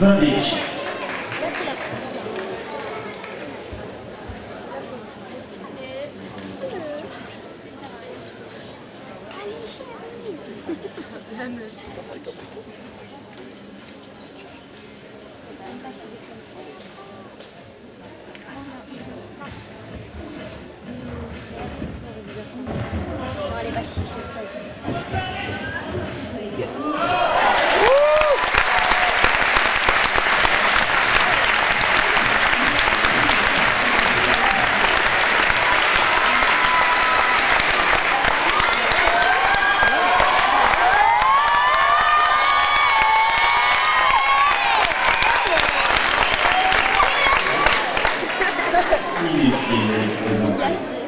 Vindic. Non,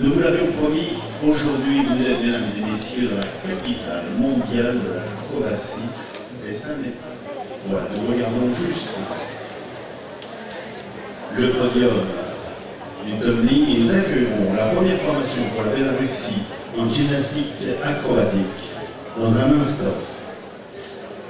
Nous vous l'avions promis, aujourd'hui vous êtes, mesdames et messieurs, dans la capitale mondiale de la Croatie. Et ça n'est pas. Voilà, nous regardons juste le podium du tumbling et nous accueillerons la première formation pour la Bélarussie en gymnastique acrobatique dans un instant.